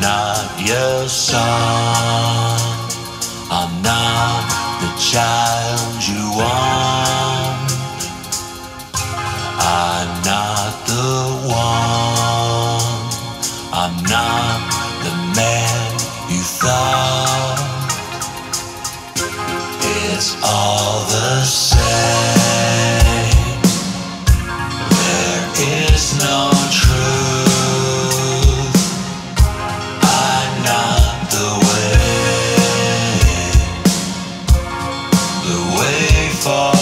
not your son. I'm not the child you want. I'm not the one. I'm not the man you thought. It's all for.